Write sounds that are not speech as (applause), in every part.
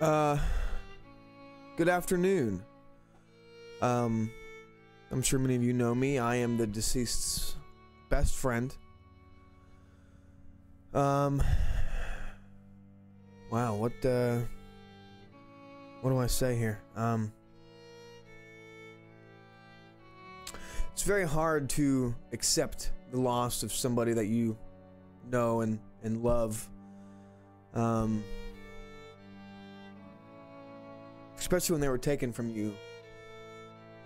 Uh, good afternoon. Um, I'm sure many of you know me. I am the deceased's best friend. Um, wow, what, uh, what do I say here? Um, it's very hard to accept the loss of somebody that you know and, and love. Um, especially when they were taken from you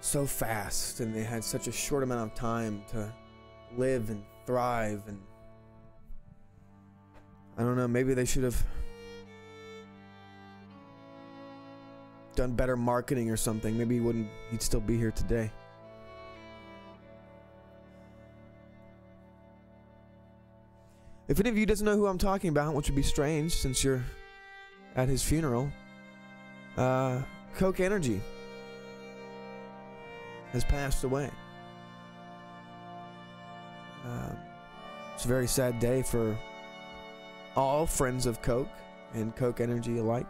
so fast and they had such a short amount of time to live and thrive and I don't know, maybe they should have done better marketing or something. Maybe he wouldn't he'd still be here today. If any of you doesn't know who I'm talking about, which would be strange since you're at his funeral, uh, Coke Energy has passed away. Um, it's a very sad day for all friends of Coke and Coke Energy alike.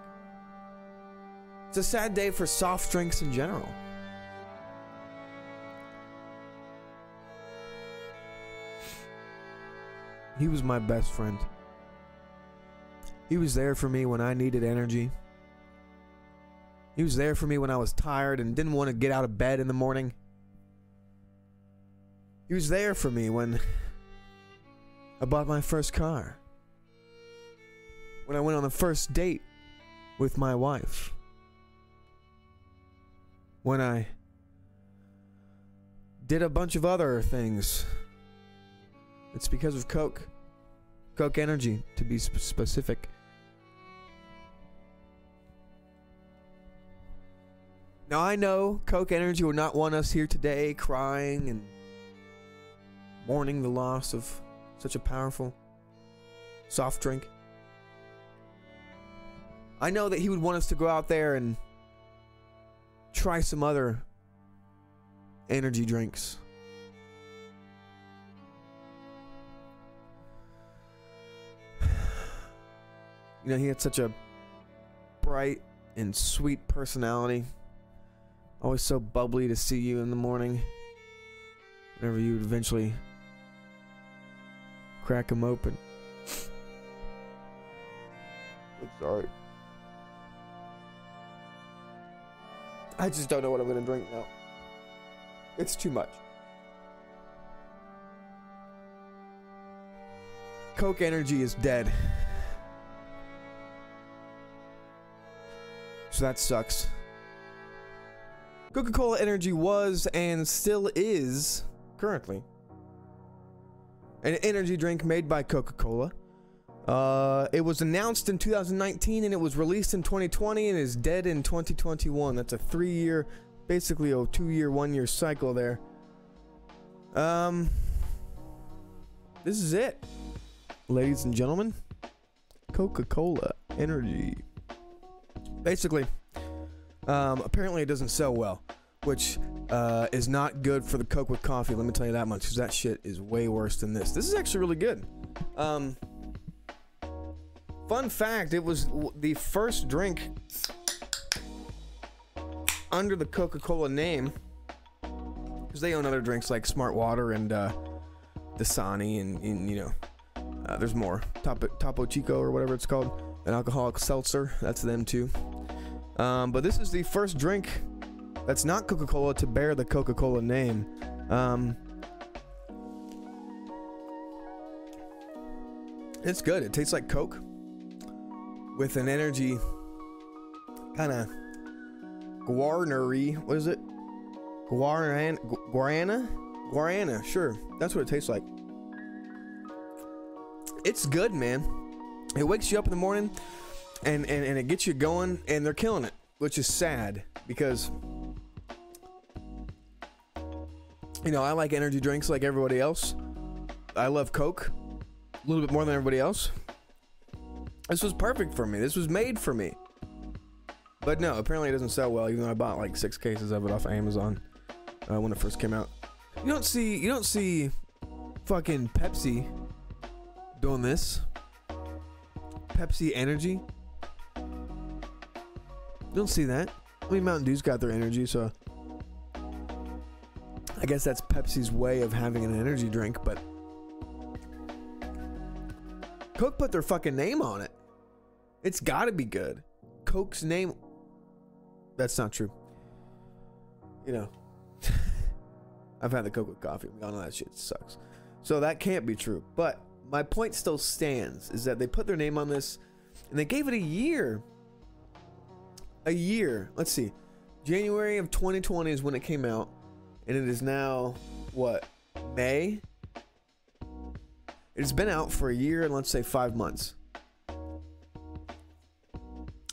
It's a sad day for soft drinks in general. He was my best friend. He was there for me when I needed energy. He was there for me when I was tired and didn't want to get out of bed in the morning. He was there for me when I bought my first car. When I went on the first date with my wife. When I did a bunch of other things. It's because of Coke. Coke Energy, to be sp- specific. Now I know Coke Energy would not want us here today crying and mourning the loss of such a powerful soft drink. I know that he would want us to go out there and try some other energy drinks. (sighs) You know, he had such a bright and sweet personality. Always so bubbly to see you in the morning. Whenever you would eventually crack him open. I'm sorry. I just don't know what I'm gonna drink now. It's too much. Coke Energy is dead. So that sucks. Coca Cola Energy was and still is currently an energy drink made by Coca Cola. Uh, it was announced in 2019 and it was released in 2020 and is dead in 2021. That's a three year, basically a two year, one year cycle there. Um, this is it, ladies and gentlemen. Coca Cola Energy. Basically, um, apparently it doesn't sell well, which uh, is not good for the Coke with coffee. Let me tell you that much, because that shit is way worse than this. This is actually really good. Um, fun fact: it was the first drink under the Coca-Cola name, because they own other drinks like Smart Water and uh, Dasani, and, and you know, uh, there's more. Topo, Topo Chico or whatever it's called, an alcoholic seltzer. That's them too. Um, but this is the first drink that's not Coca-Cola to bear the Coca-Cola name. Um, it's good. It tastes like Coke with an energy kind of guarnery. What is it? Guarana? Guarana? Guarana. Sure, that's what it tastes like. It's good, man. It wakes you up in the morning and, and, and it gets you going, and they're killing it, which is sad because you know I like energy drinks like everybody else. I love Coke a little bit more than everybody else. This was perfect for me. This was made for me. But no, apparently it doesn't sell well. Even though I bought like six cases of it off Amazon uh, when it first came out. You don't see you don't see fucking Pepsi doing this. Pepsi Energy. You don't see that. I mean, Mountain Dew's got their energy, so I guess that's Pepsi's way of having an energy drink, but Coke put their fucking name on it. It's got to be good. Coke's name. That's not true. You know, (laughs) I've had the Coke with coffee. We all know that shit sucks. So that can't be true. But my point still stands is that they put their name on this and they gave it a year. A year. Let's see. January of 2020 is when it came out. And it is now, what, May? It's been out for a year and let's say five months.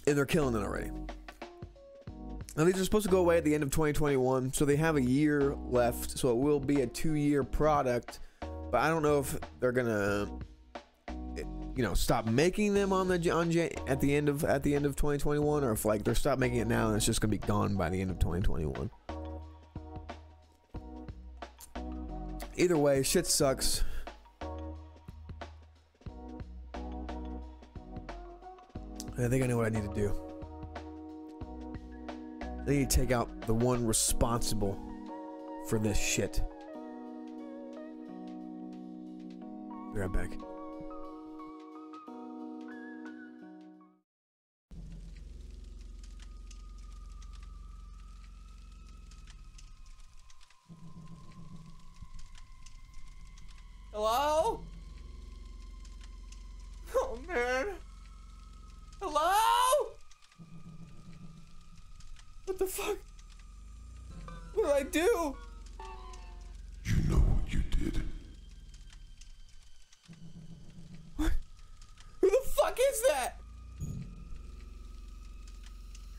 And they're killing it already. Now these are supposed to go away at the end of 2021, so they have a year left. So it will be a two-year product, but I don't know if they're gonna, you know, stop making them on the on at the end of at the end of 2021, or if like they're stop making it now and it's just gonna be gone by the end of 2021. Either way, shit sucks. I think I know what I need to do. I need to take out the one responsible for this shit. Be right back. Fuck? What did I do? You know what you did. What? Who the fuck is that?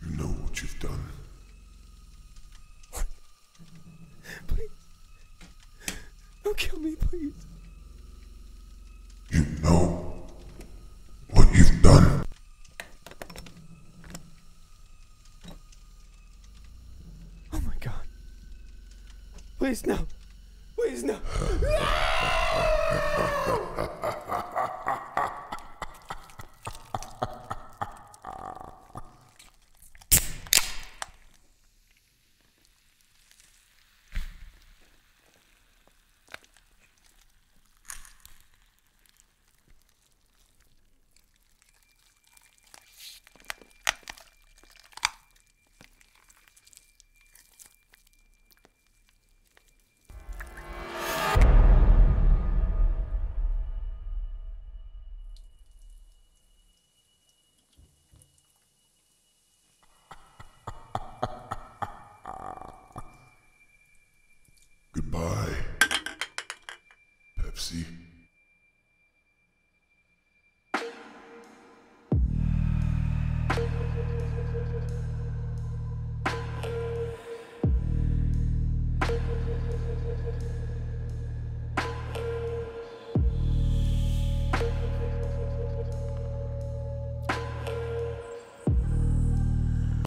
You know what you've done. What? Please. Don't kill me, please. You know what you've done. Oh my god. Please, no.